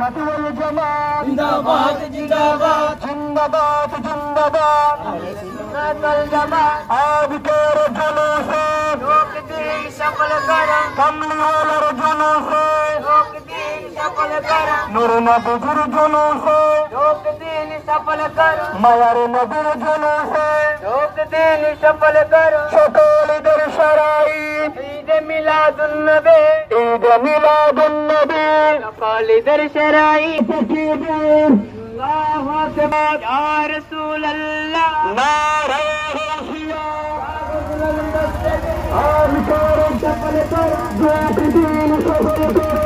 সুন্নাত ওয়াল জামাত। জিন্দাবাদ জিন্দাবাদ। জিন্দাবাদ জিন্দাবাদ। সুন্নাত ওয়াল জামাত। আজ তেরে জুলুসে লোক দিন সফল করম কমলিওয়ালার জুলুসে লোক দিন সফল করম নূর নবীর জুলুসে লোক দিন সফল করম মায়ার নবীর জুলুসে দিন সফল করম সকলদের সরাই। ঈদ মিলাদুন ঈদ মিলাদুন নবী সকলদের সেরাই তকবীর আল্লাহু আকবার ইয়া রাসূলুল্লাহ নারে রশিয়া আজ তেরে সফল কর যোগ দিন সফল কর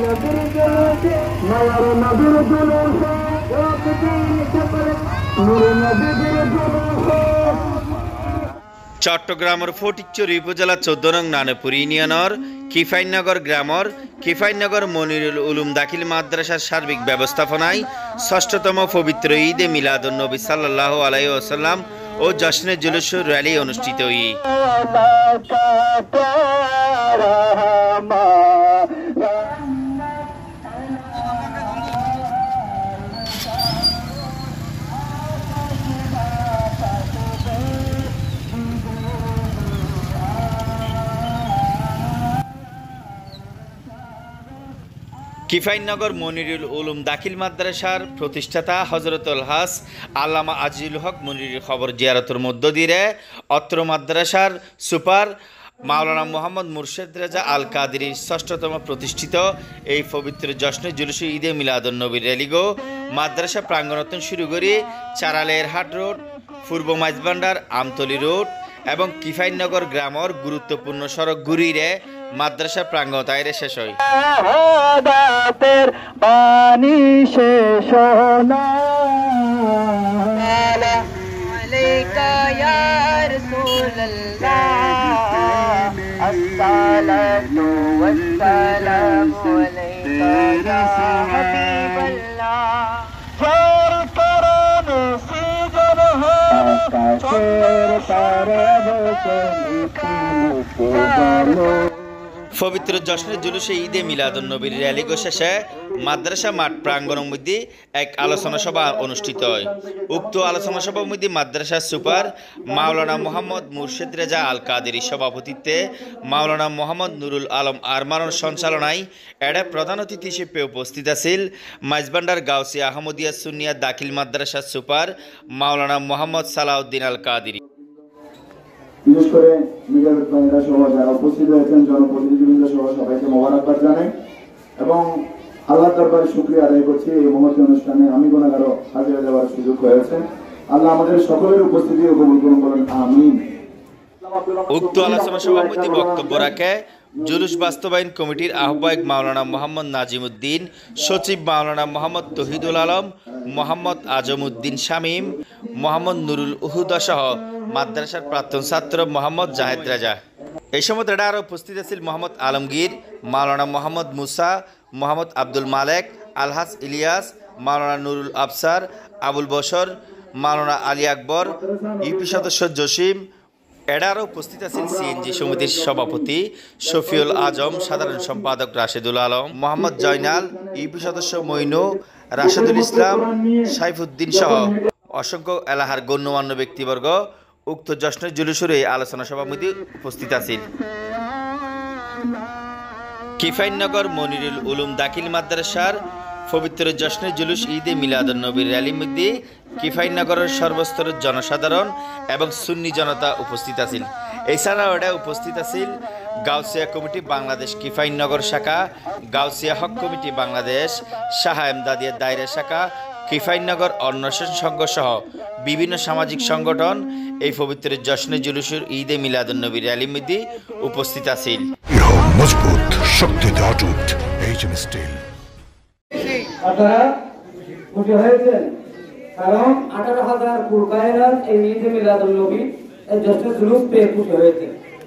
নবীর জুলুসে মায়ার নবীর জুলুসে যোগ দিন সফল নূর নবীর জুলুসে চট্টগ্রামের ফটিকচুরি উপজেলা চোদ্দ নং নানপুর ইউনিয়নের কিফাইনগর গ্রামর কিফাইনগর মনিরুল উলুম দাখিল মাদ্রাসার সার্বিক ব্যবস্থাপনায় ষষ্ঠতম পবিত্র ঈদে মিলাদুল নবী সাল্লাহ আলাই আসাল্লাম ও জশ্নে জুলুস র্যালি অনুষ্ঠিত ই কিফাইনগর মনিরুল উলুম দাখিল মাদ্রাসার প্রতিষ্ঠাতা হজরতুল হাস আল্লামা আজিজুল হক মনিরুল খবর জিয়ারতের মধ্য দিয়ে অত্র মাদ্রাসার সুপার মাওলানা মোহাম্মদ মুর্শেদ রেজা আল কাদির ষষ্ঠতম প্রতিষ্ঠিত এই পবিত্র জশ্নে জুলুসু ঈদে মিলাদুন নবীর রেলিগো মাদ্রাসা প্রাঙ্গণতন শুরু করে চারালের হাট রোড, পূর্ব মাইজবান্ডার আমতলি রোড এবং কিফাইনগর গ্রামর গুরুত্বপূর্ণ সড়ক ঘুরিয়ে মাদ্রাসা প্রাঙ্গণ তাইরে শেষ হয়। পানি শেষ তারা পবিত্র জশ্নের জুলুসে ঈদে মিলাদুন নবীর র্যালিগো শেষে মাদ্রাসা মাঠ প্রাঙ্গণের মধ্যে এক আলোচনা সভা অনুষ্ঠিত হয়। উক্ত আলোচনা সভার মধ্যে মাদ্রাসার সুপার মাওলানা মোহাম্মদ মুর্শেদ রেজা আল কাদেরি সভাপতিত্বে মাওলানা মোহাম্মদ নুরুল আলম আরমানের সঞ্চালনায় এডা প্রধান অতিথি হিসেবে উপস্থিত আছিল। মাইজবান্ডার গাউসি আহমদিয়া সুনিয়া দাখিল মাদ্রাসার সুপার মাওলানা মোহাম্মদ সালাউদ্দিন আল কাদেরি বিশেষ করে মিডিয়া ভাইরা সহ যারা উপস্থিত হয়েছেন জনপ্রতিনিধিবৃন্দ সহ সবাইকে মোবারকবাদ জানাই এবং আল্লাহ দরবারে শুক্রিয়া আদায় করছি। এই মহতি অনুষ্ঠানে আমি গুণাগারও হাজিরা দেওয়ার সুযোগ হয়েছে। আল্লাহ আমাদের সকলের উপস্থিতি কবুল করুন, বলেন আমিন। উক্ত আলোচনা মধ্যে বক্তব্য রাখে জুলুস বাস্তবায়ন কমিটির আহ্বায়ক মাওলানা মোহাম্মদ নাজিমুদ্দিন, সচিব মাওলানা মোহাম্মদ তহিদুল আলম মোহাম্মদ আজমউদ্দিন শামীম, মোহাম্মদ নুরুল উহুদা সহ মাদ্রাসার প্রাক্তন ছাত্র মোহাম্মদ জাহেদ রাজা। এই সময় তারা আরও উপস্থিত আছিল মোহাম্মদ আলমগীর, মাওলানা মোহাম্মদ মুসা, মোহাম্মদ আব্দুল মালেক আলহাস ইলিয়াস, মাওলানা নুরুল আফসার আবুল বসর মাওলানা আলী আকবর, ইউপি সদস্য জসিম। এডারও উপস্থিত আছেন সিএনজি সমিতির সভাপতি শফিউল আজম, সাধারণ সম্পাদক রাশেদুল আলম, মোহাম্মদ জয়নাল, ইউপি সদস্য মইনু রাশেদুল ইসলাম সাইফুদ্দিন সহ অসংখ্য এলাহার গণ্যমান্য ব্যক্তিবর্গ উক্ত জশ্নের জুলুসুর আলোচনা মধ্যে উপস্থিত আছেন। কিফাইনগর মনিরুল উলুম দাখিল মাদ্রাসার পবিত্র জশ্নে জুলুস ঈদে মিলাদুন নবীর র্যালির মধ্যে কিফাইনগরের সর্বস্তরের জনসাধারণ এবং সুন্নি জনতা উপস্থিত আছেন। এছাড়াও এটা উপস্থিত আছেন গাউসিয়া কমিটি বাংলাদেশ কিফাইনগর শাখা গাউসিয়া হক কমিটি বাংলাদেশ শাহা এমদাদিয়া দায়রা শাখা কিফাইনগর অন্বেষণ সংঘ সহ বিভিন্ন সামাজিক সংগঠন এই পবিত্র জশ্নে জুলুসুর ঈদে মিলাদুন নবীর র্যালির মধ্যে উপস্থিত আছেন দৃঢ় মজবুত শক্তিতে অটুট এইচএম স্টিল আপনারা খুশি হয়েছেন? কারণ আঠারো হাজার কুরকায়নার এই ঈদ মিলাদুল নবী এই জ্যেষ্ঠ জুলুস পেয়ে খুশি হয়েছে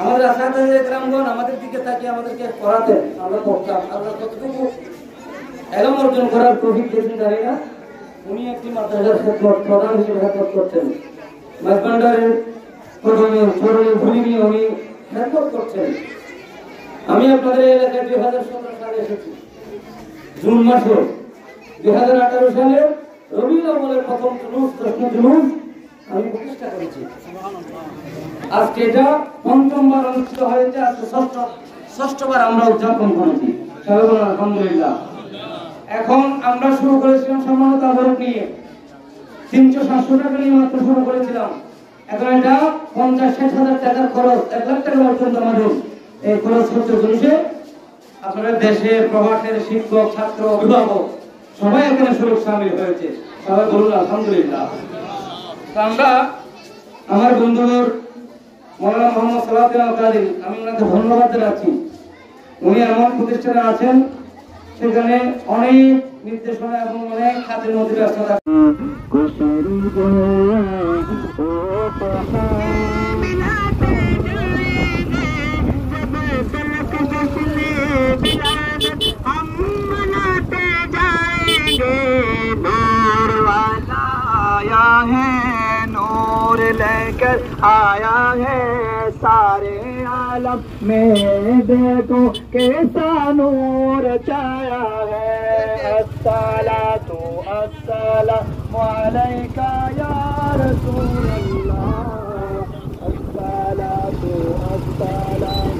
আমাদের আসাতে গ্রামগণ আমাদের দিকে তাকিয়ে আমাদেরকে পড়াতেন, আমরা পড়তাম। আমরা কতটুকু এলম অর্জন করার প্রফিট দিয়েছেন জানি না? উনি একটি মাদ্রাসার খেদমত প্রধান হিসেবে খেদমত করতেন। মাঝবান্ডারের প্রথমে উনি খেদমত করছেন আমি আপনাদের এলাকায় দুই হাজার সতেরো সালে এসেছি। জুন মাসে দুই হাজার আঠারো সালে রবি আউ্বালের প্রথম জুলুস, প্রশ্ন জুলুস আমি প্রতিষ্ঠা করেছি। আজকে এটা পঞ্চমবার অনুষ্ঠিত হয়েছে, আজকে ষষ্ঠ ষষ্ঠবার আমরা উদযাপন করেছি। আলহামদুলিল্লাহ। এখন আমরা শুরু করেছিলাম নিয়ে। তিনশো সাতশো টাকা নিয়ে মাত্র শুরু করেছিলাম। এখন এটা পঞ্চাশ ষাট হাজার টাকার খরচ, এক লাখ টাকা পর্যন্ত এই খরচ করতে চলেছে। আপনারা দেশের প্রবাসের শিক্ষক, ছাত্র, অভিভাবক সবাই এখানে সুযোগ সামিল হয়েছে। সবাই বলুন, আলহামদুলিল্লাহ। তো আমরা আমার বন্ধুদের মৌলানা মোহাম্মদ সালাউদ্দিন আল আমি ওনাকে ধন্যবাদ জানাচ্ছি। উনি এমন প্রতিষ্ঠানে আছেন সেখানে অনেক নির্দেশনা এবং অনেক খাতের মধ্যে ব্যস্ততা हम लेकर आया है सारे आलम। में देखो कैसा नूर छाया है। असला तो असला वालेका या रसूल अल्लाह अस्सला तो अस्सला